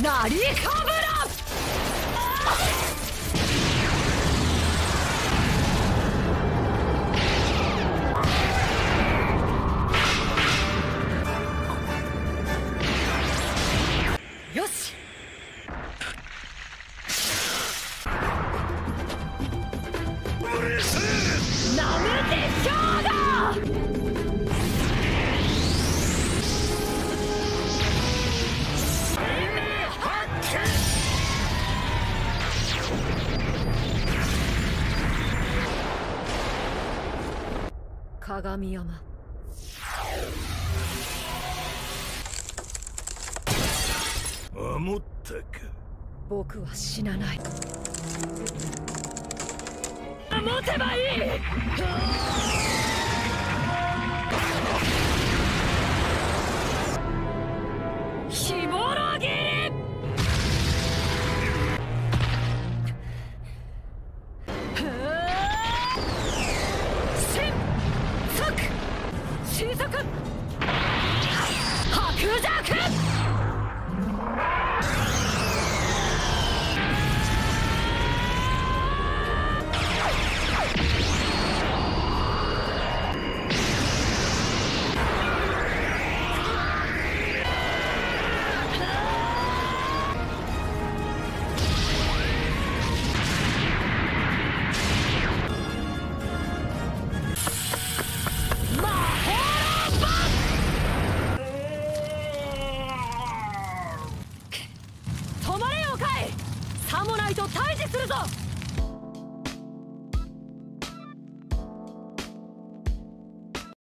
成りかぶら鏡山。思ったか。僕は死なない。持てばいいクザクサモライと対峙するぞ